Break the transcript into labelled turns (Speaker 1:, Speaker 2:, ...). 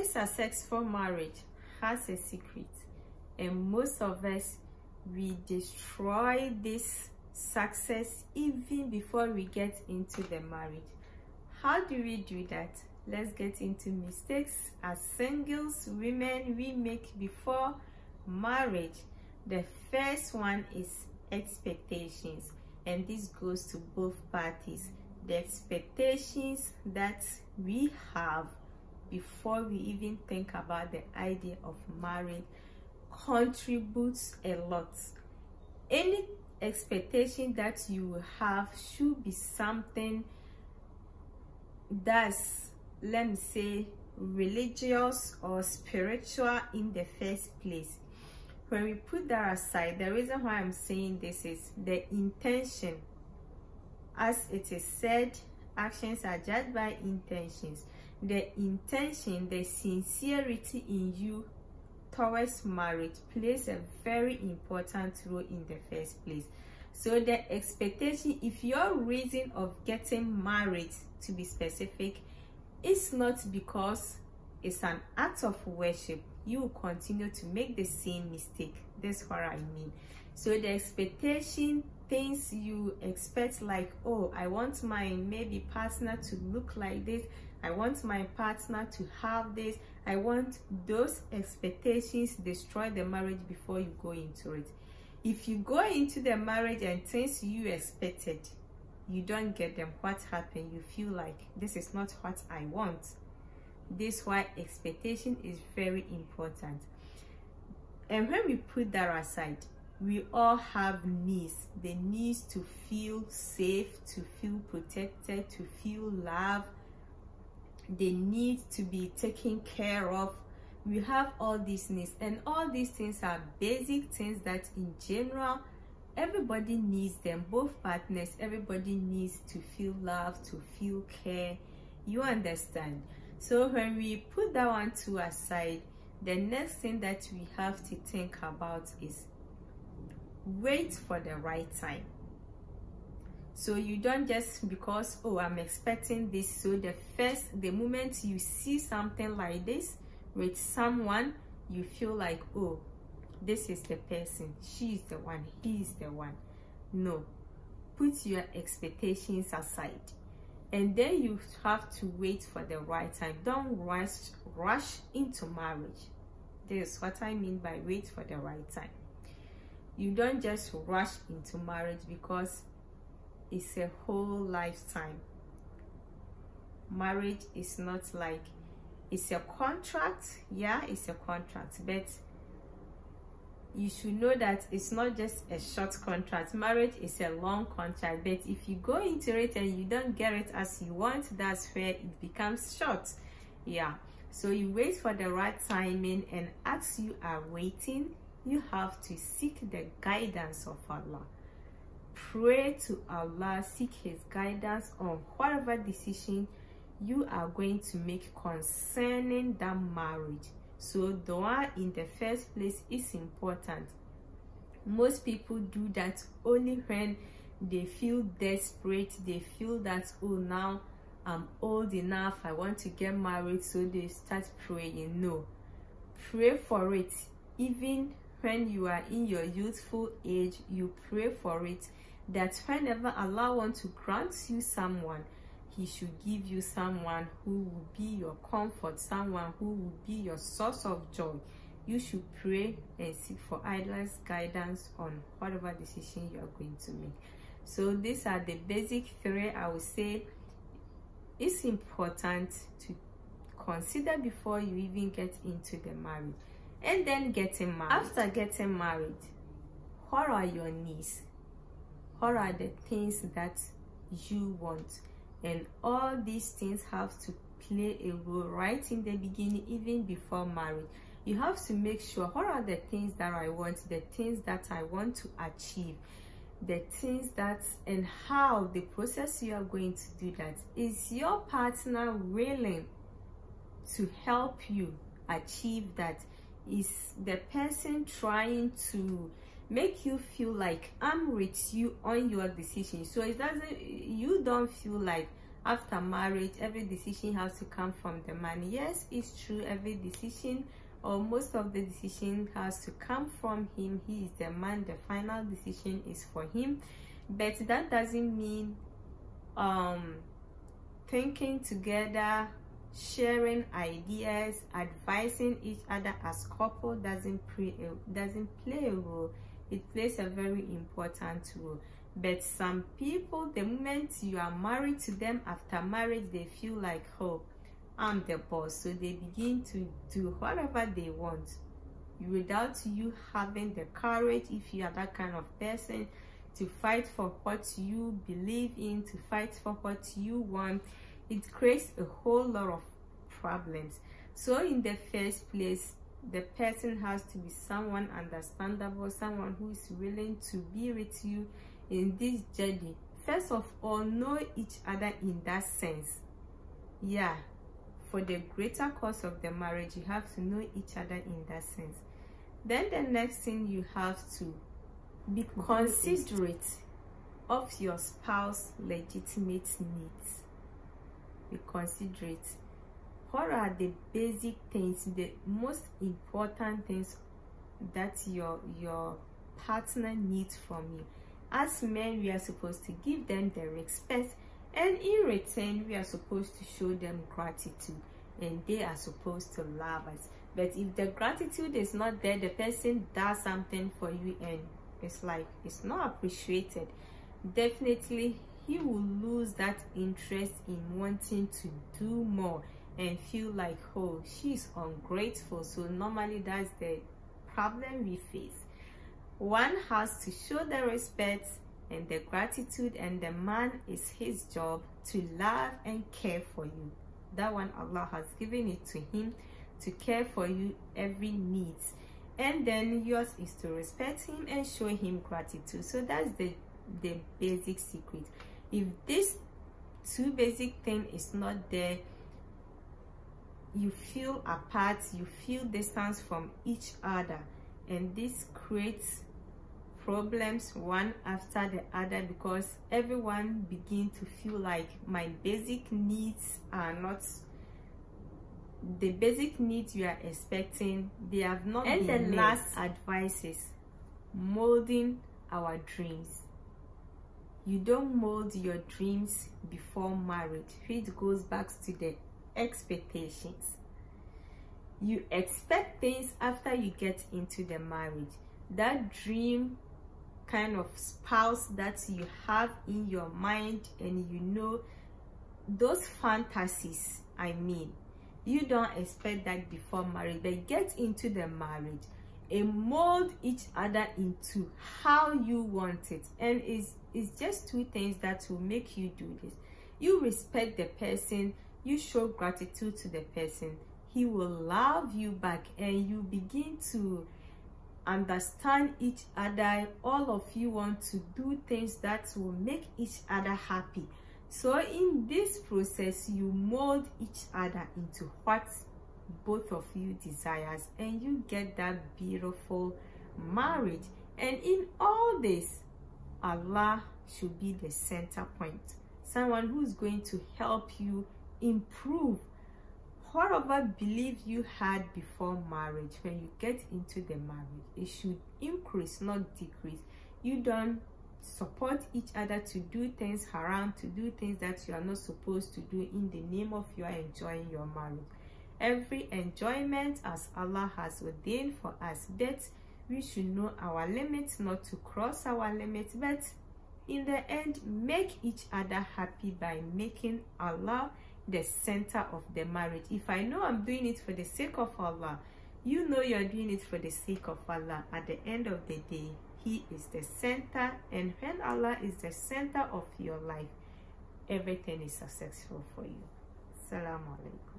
Speaker 1: Every successful marriage has a secret, and most of us we destroy this success even before we get into the marriage. How do we do that? Let's get into mistakes as singles women we make before marriage. The first one is expectations, and this goes to both parties. The expectations that we have before we even think about the idea of marriage contributes a lot. Any expectation that you have should be something that's let me say religious or spiritual in the first place. When we put that aside the reason why i'm saying this is the intention. As it is said actions are judged by intentions the intention the sincerity in you towards marriage plays a very important role in the first place. So the expectation if your reason of getting married to be specific is not because it's an act of worship you will continue to make the same mistake. That's what i mean. So the expectation things you expect like oh i want my maybe partner to look like this I want my partner to have this. I want those expectations destroy the marriage before you go into it. If you go into the marriage and things you expected, you don't get them, what happened? You feel like this is not what I want. This why expectation is very important. And when we put that aside, we all have needs the needs to feel safe to feel protected to feel loved they need to be taken care of. We have all these needs and all these things are basic things that in general everybody needs them. Both partners everybody needs to feel love to feel care. You understand? So when we put that one to aside the next thing that we have to think about is wait for the right time so you don't just because oh i'm expecting this. So the first the moment you see something like this with someone you feel like oh this is the person. She's the one. He's the one. No. Put your expectations aside. And then you have to wait for the right time. Don't rush rush into marriage. This is what i mean by wait for the right time. You don't just rush into marriage because it's a whole lifetime. Marriage is not like it's a contract yeah it's a contract but you should know that it's not just a short contract. Marriage is a long contract but if you go into it and you don't get it as you want that's where it becomes short yeah. So you wait for the right timing and as you are waiting you have to seek the guidance of allah pray to Allah, seek His guidance on whatever decision you are going to make concerning that marriage. So, dua in the first place is important. Most people do that only when they feel desperate, they feel that, oh, now I'm old enough, I want to get married, so they start praying. No, pray for it. Even when you are in your youthful age, you pray for it that whenever Allah wants to grant you someone, He should give you someone who will be your comfort, someone who will be your source of joy. You should pray and seek for Allah's guidance on whatever decision you are going to make. So these are the basic three I would say it's important to consider before you even get into the marriage and then getting married. After getting married, what are your needs? What are the things that you want? And all these things have to play a role right in the beginning even before marriage. You have to make sure what are the things that i want? The things that i want to achieve. The things that and how the process you are going to do that. Is your partner willing to help you achieve that? Is the person trying to make you feel like i'm with you on your decision. So it doesn't you don't feel like after marriage every decision has to come from the man. Yes it's true every decision or most of the decision has to come from him. He is the man the final decision is for him. But that doesn't mean um thinking together sharing ideas advising each other as couple doesn't play doesn't play a role it plays a very important role. But some people the moment you are married to them after marriage they feel like oh i'm the boss. So they begin to do whatever they want without you having the courage if you are that kind of person to fight for what you believe in to fight for what you want. It creates a whole lot of problems. So in the first place the person has to be someone understandable someone who is willing to be with you in this journey. First of all know each other in that sense. Yeah for the greater cause of the marriage you have to know each other in that sense. Then the next thing you have to be considerate of your spouse legitimate needs. Be considerate what are the basic things the most important things that your your partner needs from you. As men we are supposed to give them the respect and in return we are supposed to show them gratitude and they are supposed to love us. But if the gratitude is not there the person does something for you and it's like it's not appreciated definitely he will lose that interest in wanting to do more and feel like oh she's ungrateful. So normally that's the problem we face. One has to show the respect and the gratitude and the man is his job to love and care for you. That one allah has given it to him to care for you every needs. And then yours is to respect him and show him gratitude. So that's the the basic secret. If this two basic thing is not there you feel apart you feel distance from each other. And this creates problems one after the other because everyone begin to feel like my basic needs are not the basic needs you are expecting they have not and the met. last advice is molding our dreams. You don't mold your dreams before marriage. Which goes back to the expectations. You expect things after you get into the marriage. That dream kind of spouse that you have in your mind and you know those fantasies i mean you don't expect that before marriage. But get into the marriage and mold each other into how you want it. And it's it's just two things that will make you do this. You respect the person you show gratitude to the person. He will love you back and you begin to understand each other. All of you want to do things that will make each other happy. So in this process you mold each other into what both of you desires and you get that beautiful marriage. And in all this allah should be the center point. Someone who's going to help you improve. Whatever belief you had before marriage? When you get into the marriage it should increase not decrease. You don't support each other to do things haram to do things that you are not supposed to do in the name of your enjoying your marriage. Every enjoyment as allah has ordained for us but we should know our limits not to cross our limits but in the end make each other happy by making allah the center of the marriage. If i know i'm doing it for the sake of allah you know you're doing it for the sake of allah. At the end of the day he is the center and when allah is the center of your life everything is successful for you. Salam alaikum